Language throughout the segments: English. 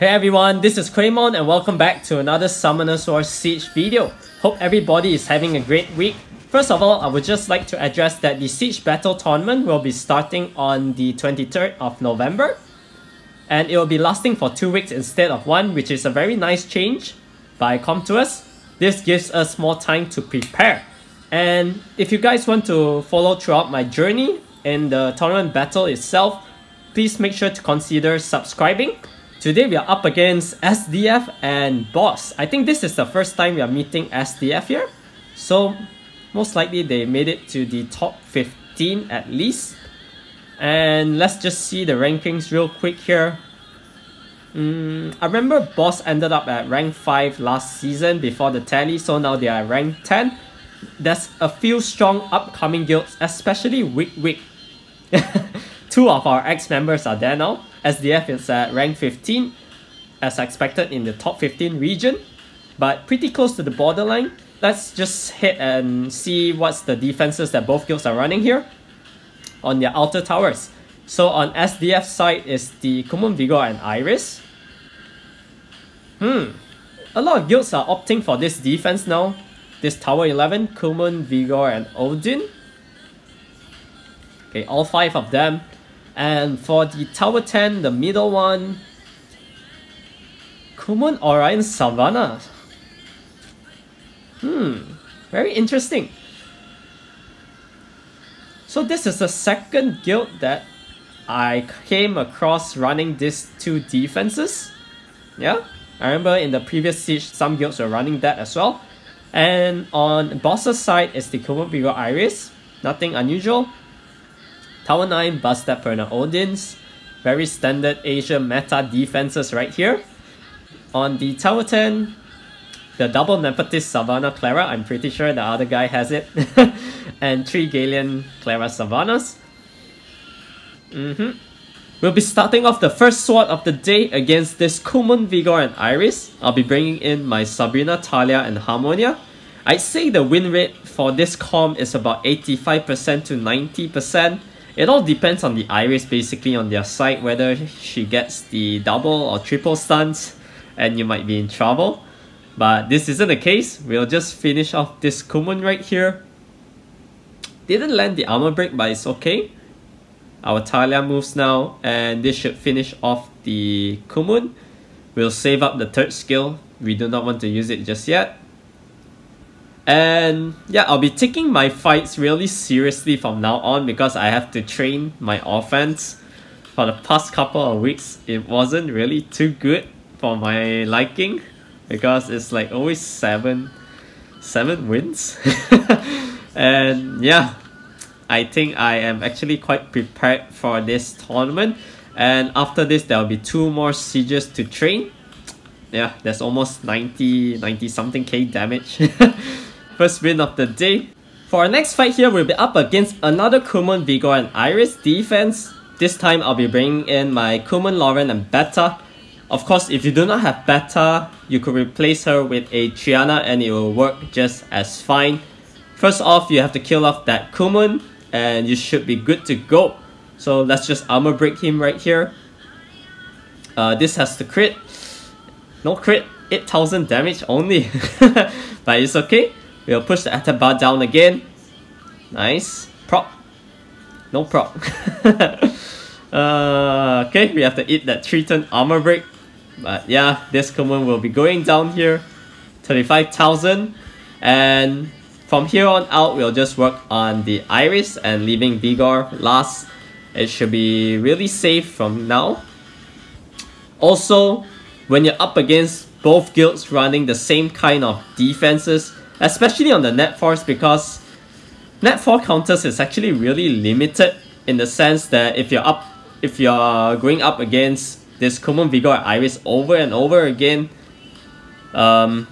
Hey everyone, this is Kraemon and welcome back to another Summoners War Siege video. Hope everybody is having a great week. First of all, I would just like to address that the Siege Battle Tournament will be starting on the 23rd of November. And it will be lasting for two weeks instead of one, which is a very nice change by Com2uS. This gives us more time to prepare. And if you guys want to follow throughout my journey in the tournament battle itself, please make sure to consider subscribing. Today we are up against SDF and Boss. I think this is the first time we are meeting SDF here. So most likely they made it to the top 15 at least. And let's just see the rankings real quick here. Mm, I remember Boss ended up at rank 5 last season before the tally, so now they are rank 10. There's a few strong upcoming guilds, especially Wick Wick. Two of our ex-members are there now. SDF is at rank 15, as expected in the top 15 region, but pretty close to the borderline. Let's just hit and see what's the defenses that both guilds are running here on their outer towers. So on SDF side is the Khmun Vigor and Iris. Hmm, a lot of guilds are opting for this defense now. This Tower 11, Khmun, Vigor and Odin. Okay, all five of them and for the Tower 10, the middle one, Khmun Orion Savannah. Hmm, very interesting. So this is the second guild that I came across running these two defenses. Yeah, I remember in the previous siege, some guilds were running that as well. And on boss's side is the Khmun Vigor Iris. Nothing unusual. Tower 9, Bastet Perna Odins. Very standard Asia meta defenses right here. On the Tower 10, the double Nephthys Savannah Clara, I'm pretty sure the other guy has it. and three Galleon Clara Savannahs. Mm -hmm. We'll be starting off the first sword of the day against this Khmun Vigor and Iris. I'll be bringing in my Sabrina, Talia, and Harmonia. I'd say the win rate for this comp is about 85% to 90%. It all depends on the Iris basically on their side whether she gets the double or triple stuns and you might be in trouble. But this isn't the case. We'll just finish off this Khmun right here. Didn't land the armor break but it's okay. Our Talia moves now and this should finish off the Khmun. We'll save up the third skill. We do not want to use it just yet. And yeah, I'll be taking my fights really seriously from now on because I have to train my offense. For the past couple of weeks, it wasn't really too good for my liking because it's like always seven, seven wins. and yeah, I think I am actually quite prepared for this tournament. And after this, there will be two more sieges to train. Yeah, there's almost 90, 90 something K damage. first win of the day. For our next fight here, we'll be up against another Khmun Vigor and Iris defense. This time, I'll be bringing in my Khmun Lauren and Beta. Of course, if you do not have Beta, you could replace her with a Triana and it will work just as fine. First off, you have to kill off that Khmun and you should be good to go. So let's just armor break him right here. Uh, this has the crit. No crit, 8000 damage only. but it's okay. We'll push the attack bar down again. Nice. Prop. No prop. uh, okay, we have to eat that 3 turn armor break. But yeah, this Khmun will be going down here. 35,000. And from here on out, we'll just work on the Iris and leaving Vigor last. It should be really safe from now. Also, when you're up against both guilds running the same kind of defenses, especially on the net force because net force counters is actually really limited in the sense that if you're up if you're going up against this Khmun Vigor Iris over and over again um,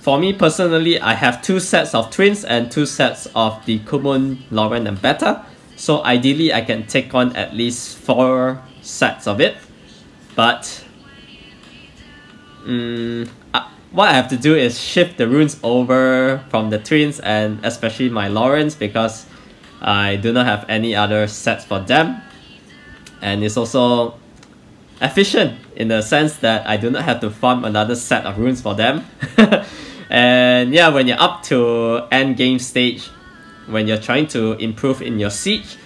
for me personally I have two sets of twins and two sets of the Khmun Lauren and Beta. So ideally I can take on at least four sets of it. But um, what I have to do is shift the runes over from the twins and especially my Laurens because I do not have any other sets for them. And it's also efficient in the sense that I do not have to farm another set of runes for them. and yeah, when you're up to end game stage, when you're trying to improve in your siege,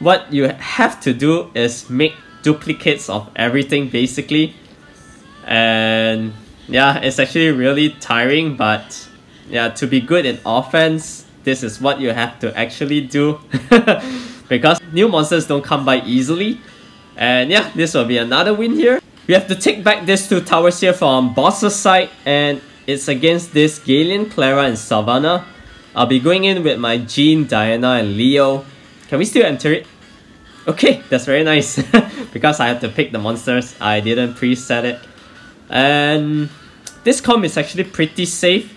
what you have to do is make duplicates of everything basically. And yeah, it's actually really tiring, but yeah, to be good in offense, this is what you have to actually do. because new monsters don't come by easily. And yeah, this will be another win here. We have to take back these two towers here from boss's side and it's against this Galleon, Clara and Savannah. I'll be going in with my Jean, Diana and Leo. Can we still enter it? Okay, that's very nice. because I had to pick the monsters, I didn't preset it. And this comp is actually pretty safe.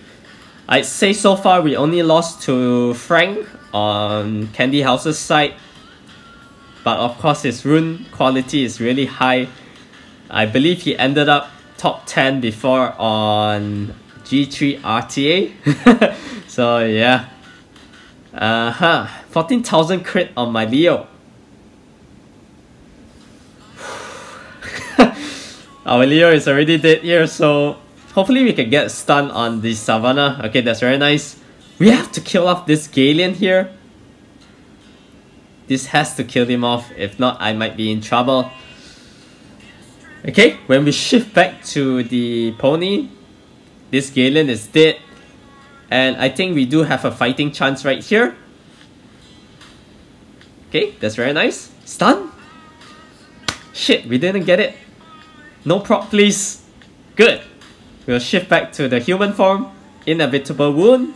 I'd say so far we only lost to Frank on Candy House's side. But of course his rune quality is really high. I believe he ended up top 10 before on G3 RTA. so yeah. Uh-huh. 14,000 crit on my Leo. Oh, Our Leo is already dead here, so hopefully we can get stun on the Savannah. Okay, that's very nice. We have to kill off this Galleon here. This has to kill him off, if not I might be in trouble. Okay, when we shift back to the pony, this Galleon is dead. And I think we do have a fighting chance right here. Okay, that's very nice. Stun? Shit, we didn't get it. No proc please. Good. We'll shift back to the human form. Inevitable wound.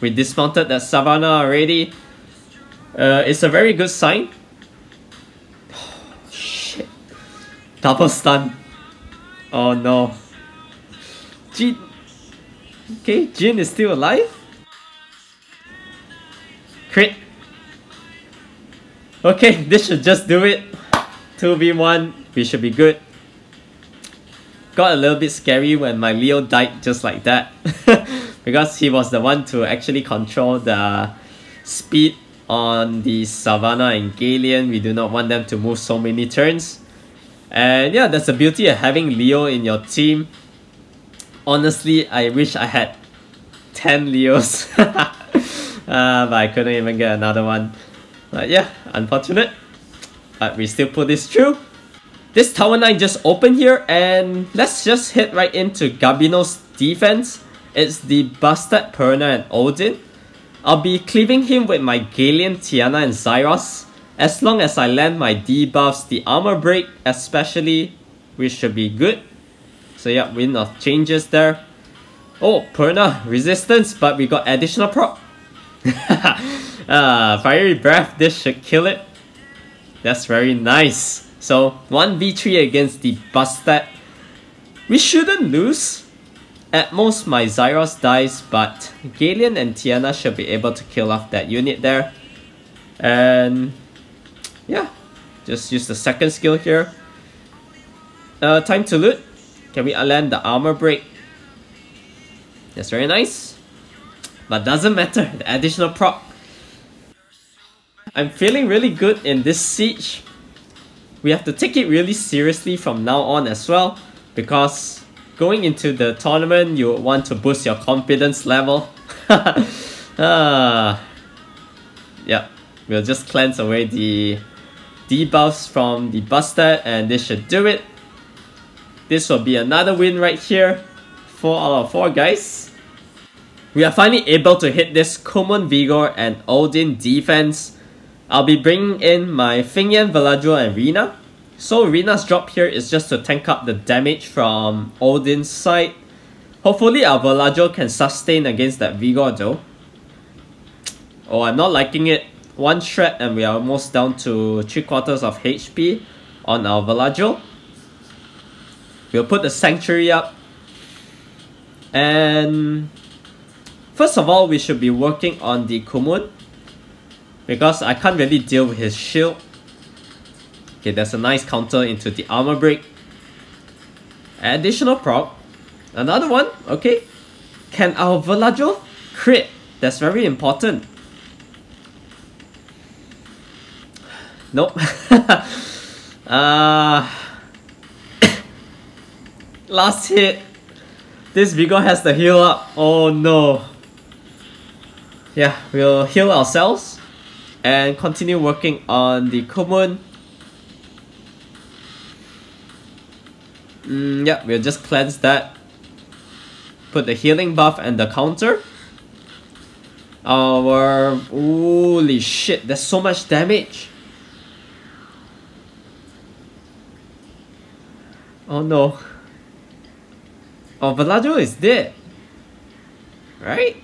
We dismounted that Savannah already. Uh, it's a very good sign. shit. Double stun. Oh no. Jean. Okay, Jean is still alive. Crit. Okay, this should just do it. 2v1, we should be good. Got a little bit scary when my Leo died just like that. because he was the one to actually control the speed on the Savannah and Galleon. We do not want them to move so many turns. And yeah, that's the beauty of having Leo in your team. Honestly, I wish I had 10 Leos. uh, but I couldn't even get another one. But yeah, unfortunate. But we still put this through. This Tower 9 just opened here and let's just hit right into Gabino's defense. It's the Bastet Perna and Odin. I'll be cleaving him with my Galleon, Tiana and Zaiross. As long as I land my debuffs, the armor break especially, we should be good. So yeah, win of changes there. Oh, Perna, resistance, but we got additional proc. ah, Fiery Breath, this should kill it. That's very nice. So 1v3 against the Bastet. We shouldn't lose. At most my Zaiross dies, but Galleon and Tiana should be able to kill off that unit there. And yeah, just use the second skill here. Uh, time to loot. Can we land the armor break? That's very nice. But doesn't matter, the additional proc. I'm feeling really good in this siege. We have to take it really seriously from now on as well. Because going into the tournament, you want to boost your confidence level. Ah. Yep, we'll just cleanse away the debuffs from the Bastet and this should do it. This will be another win right here. 4 out of 4 guys. We are finally able to hit this Khmun Vigor and Odin defense. I'll be bringing in my Feng Yan, Veladro and Rina. So Rina's drop here is just to tank up the damage from Odin's side. Hopefully our Veladro can sustain against that Vigor though. Oh, I'm not liking it. One shred and we are almost down to 3 quarters of HP on our Veladro. We'll put the Sanctuary up. And first of all, we should be working on the Khmun. Because I can't really deal with his shield. Okay, there's a nice counter into the armor break. Additional proc. Another one, okay. Can our Veladro crit? That's very important. Nope. uh, Last hit. This Vigor has the heal up. Oh no. Yeah, we'll heal ourselves and continue working on the Khmun. Mm, yeah, we'll just cleanse that. Put the healing buff and the counter. Our... Holy shit, there's so much damage. Oh no. Oh, Bellagio is dead. Right?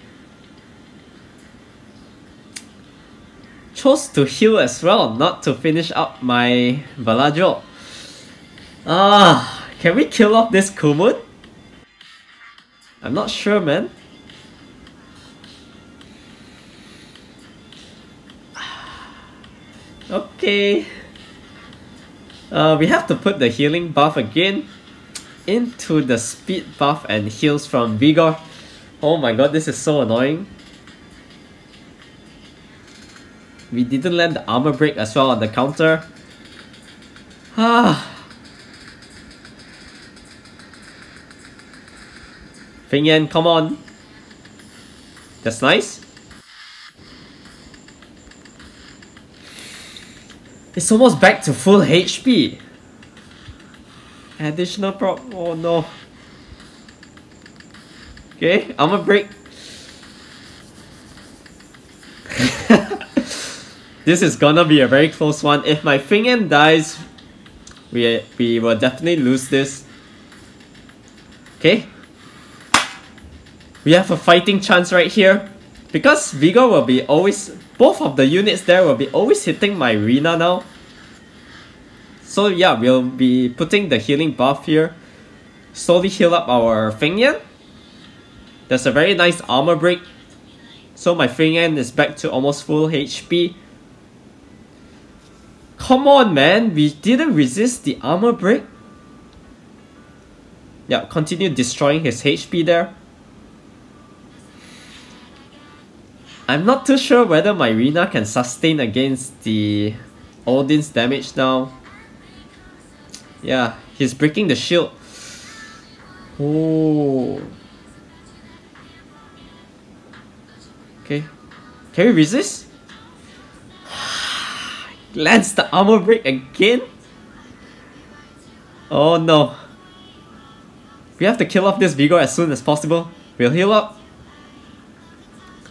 Chose to heal as well, not to finish up my Bellagio. Ah, can we kill off this Khmun? I'm not sure, man. Okay. Uh, we have to put the healing buff again into the speed buff and heals from Vigor. Oh my god, this is so annoying. We didn't land the armor break as well on the counter. Ah. Feng Yan, come on. That's nice. It's almost back to full HP. Additional prop. Oh no. Okay, armor break. This is gonna be a very close one. If my Feng Yan dies, we, we will definitely lose this. Okay. We have a fighting chance right here. Because Vigor will be always, both of the units there will be always hitting my Rina now. So yeah, we'll be putting the healing buff here. Slowly heal up our Feng Yan. There's a very nice armor break. So my Feng Yan is back to almost full HP. Come on man, we didn't resist the armor break. Yeah, continue destroying his HP there. I'm not too sure whether my Rina can sustain against the Odin's damage now. Yeah, he's breaking the shield. Oh. Okay. Can we resist? Lands the armor break again? Oh no. We have to kill off this Vigor as soon as possible. We'll heal up.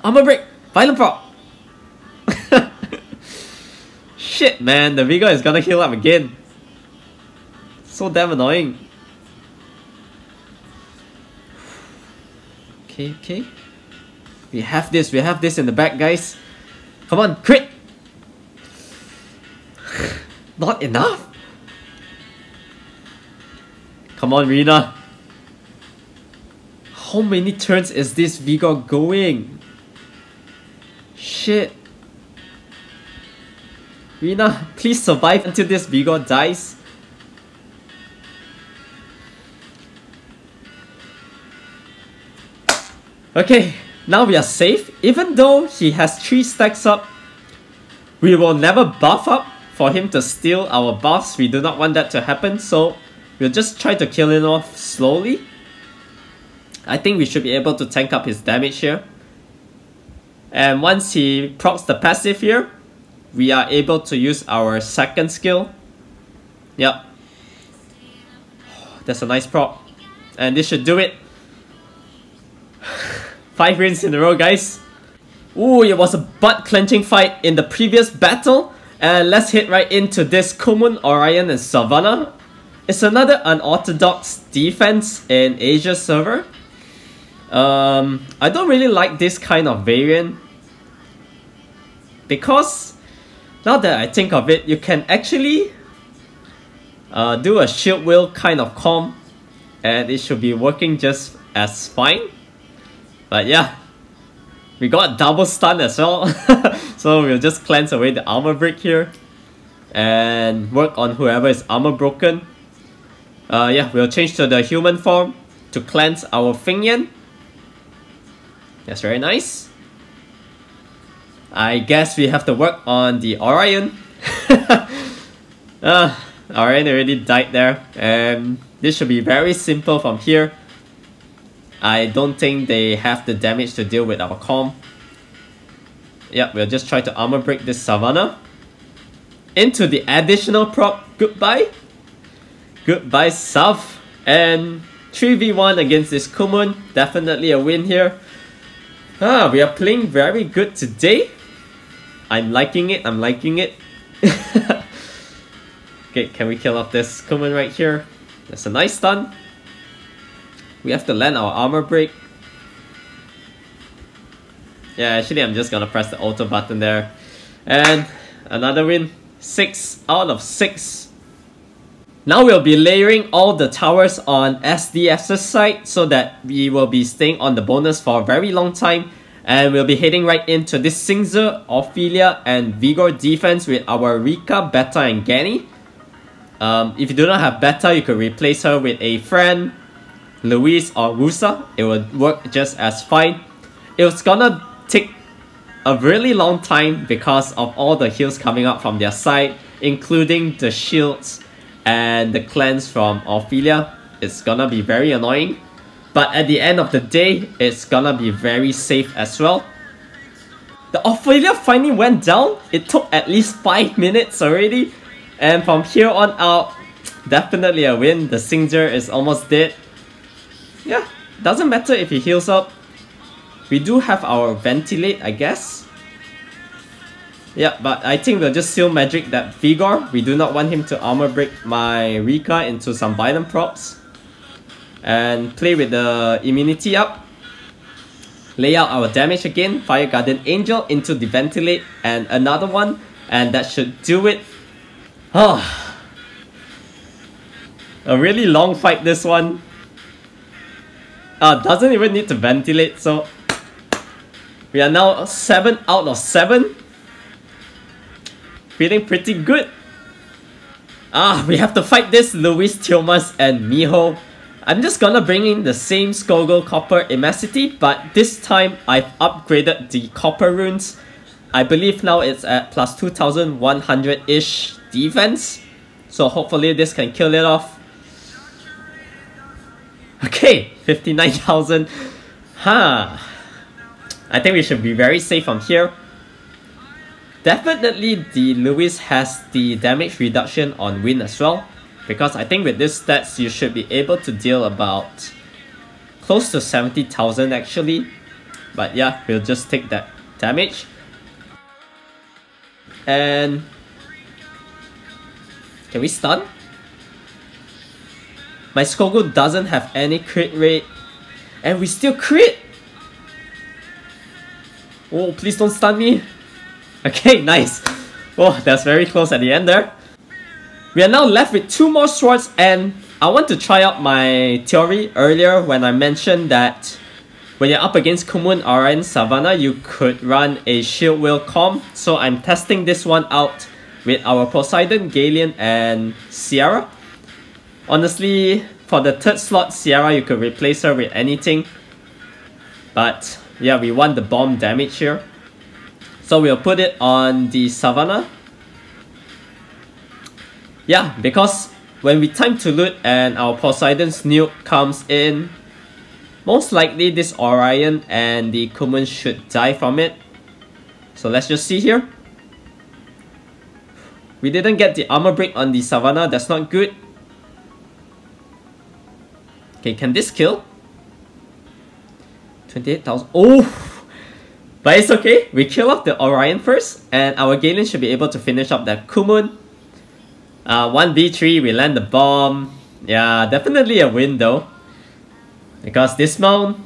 Armor break! Violent prop! Shit man, the Vigor is gonna heal up again. So damn annoying. Okay, okay. We have this, we have this in the back guys. Come on, crit! Not enough? Come on, Rina. How many turns is this Vigor going? Shit. Rina, please survive until this Vigor dies. Okay, now we are safe. Even though he has 3 stacks up, we will never buff up for him to steal our buffs. We do not want that to happen, so we'll just try to kill him off slowly. I think we should be able to tank up his damage here. And once he procs the passive here, we are able to use our second skill. Yep. That's a nice proc. And this should do it. Five wins in a row, guys. Ooh, it was a butt-clenching fight in the previous battle. And let's hit right into this Khmun, Orion, and Savannah. It's another unorthodox defense in Asia server. Um, I don't really like this kind of variant because now that I think of it, you can actually uh, do a shield wheel kind of comp and it should be working just as fine. But yeah, we got double stun as well. so we'll just cleanse away the armor break here and work on whoever is armor broken. Uh, yeah, we'll change to the human form to cleanse our Feng Yan. That's very nice. I guess we have to work on the Orion. uh, Orion already died there. And this should be very simple from here. I don't think they have the damage to deal with our com. Yep, we'll just try to armor break this Savannah. Into the additional prop. Goodbye. Goodbye, South. And 3v1 against this Khmun. Definitely a win here. Ah, we are playing very good today. I'm liking it, I'm liking it. okay, can we kill off this Khmun right here? That's a nice stun. We have to land our armor break. Yeah, actually I'm just gonna press the auto button there. And another win. 6 out of 6. Now we'll be layering all the towers on SDF's side so that we will be staying on the bonus for a very long time. And we'll be heading right into this Singzer, Ophilia, and Vigor defense with our Rika, Beta, and Gani. Um, if you do not have Beta, you could replace her with a friend, Louise or Wusa. It would work just as fine. It was gonna take a really long time because of all the heals coming up from their side, including the shields and the cleanse from Ophilia. It's gonna be very annoying. But at the end of the day, it's gonna be very safe as well. The Ophilia finally went down. It took at least 5 minutes already. And from here on out, definitely a win. The Xing Zhe is almost dead. Yeah, doesn't matter if he heals up. We do have our ventilate, I guess. Yeah, but I think we'll just seal magic that Vigor. We do not want him to armor break my Rika into some violent props. And play with the immunity up. Lay out our damage again. Fire Guardian Angel into the ventilate and another one. And that should do it. Oh. A really long fight this one. Uh, doesn't even need to ventilate, so we are now 7 out of 7. Feeling pretty good. Ah, we have to fight this Louise Theomars and Miho. I'm just gonna bring in the same Skogul Copper Immensity, but this time I've upgraded the Copper runes. I believe now it's at plus 2100-ish defense. So hopefully this can kill it off. Okay, 59,000. Huh. I think we should be very safe from here. Definitely the Louise has the damage reduction on win as well. Because I think with these stats you should be able to deal about close to 70,000 actually. But yeah, we'll just take that damage. And can we stun? My Skogul doesn't have any crit rate. And we still crit! Oh, please don't stun me. Okay, nice. Oh, that's very close at the end there. We are now left with two more swords and I want to try out my theory earlier when I mentioned that when you're up against Khmun Orion Savannah, you could run a Shield Wheel Com. So I'm testing this one out with our Poseidon, Galleon, and Sierra. Honestly, for the third slot, Sierra, you could replace her with anything. But yeah, we want the bomb damage here. So we'll put it on the Savannah. Yeah, because when we time to loot and our Poseidon's nuke comes in, most likely this Orion and the Khmun should die from it. So let's just see here. We didn't get the armor break on the Savannah, that's not good. Okay, can this kill? 28,000. Oh! But it's okay. We kill off the Orion first, and our Galleon should be able to finish up that Khmun. Uh, 1v3, we land the bomb. Yeah, definitely a win though. Because dismount.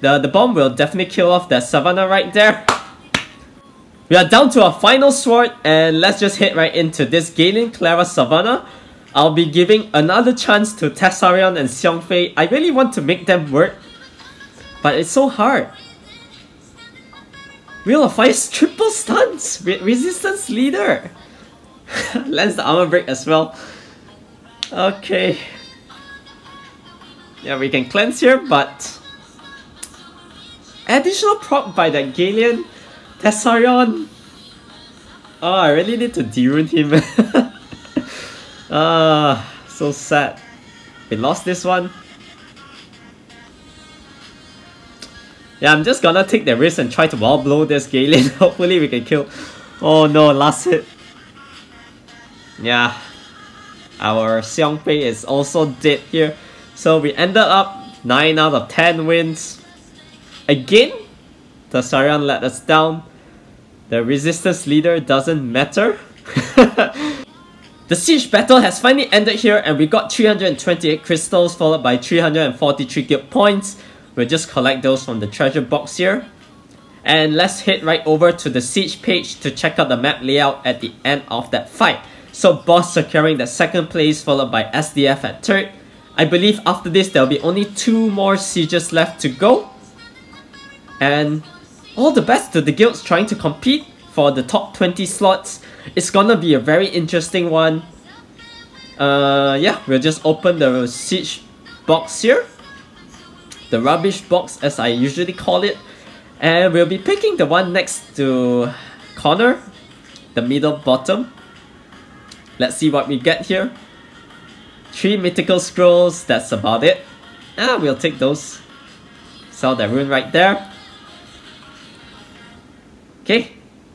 The, the bomb will definitely kill off that Savannah right there. We are down to our final sword, and let's just head right into this Galleon Clara Savannah. I'll be giving another chance to Tesarion and Xiong Fei. I really want to make them work but it's so hard. Wheel of Fire's triple stuns! Re resistance leader! Lands the armor break as well. Okay. Yeah, we can cleanse here, but... Additional prop by that Galleon. Tesarion! Oh, I really need to derune him. Ah, uh, so sad. We lost this one. Yeah, I'm just gonna take the risk and try to wall blow this Galleon. Hopefully we can kill. Oh no, last hit. Yeah. Our Xiong Fei is also dead here. So we ended up 9 out of 10 wins. Again, Tesarion let us down. The resistance leader doesn't matter. the siege battle has finally ended here and we got 328 crystals followed by 343 guild points. We'll just collect those from the treasure box here. And let's head right over to the siege page to check out the map layout at the end of that fight. So boss securing the second place followed by SDF at third. I believe after this there will be only two more sieges left to go. And all the best to the guilds trying to compete for the top 20 slots. It's gonna be a very interesting one. Uh, yeah, we'll just open the siege box here. The rubbish box as I usually call it. And we'll be picking the one next to Connor, the middle bottom. Let's see what we get here. Three mythical scrolls, that's about it. Ah, we'll take those. Sell that rune right there. Okay.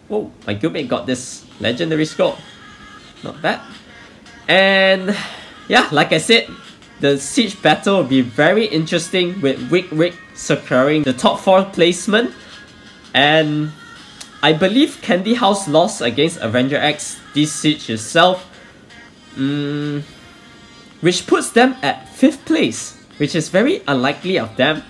Oh, my guildmate got this legendary scroll. Not bad. And yeah, like I said, the siege battle will be very interesting with Wick Wick securing the top 4 placement. And I believe Candy House lost against Avenger X this siege itself. Mm, which puts them at 5th place, which is very unlikely of them.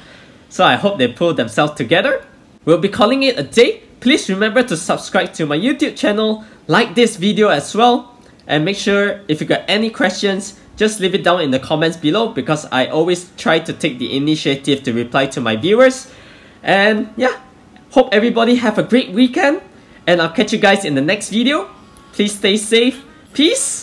So I hope they pull themselves together. We'll be calling it a day. Please remember to subscribe to my YouTube channel, like this video as well, and make sure if you got any questions, just leave it down in the comments below because I always try to take the initiative to reply to my viewers. And yeah, hope everybody have a great weekend and I'll catch you guys in the next video. Please stay safe. Peace.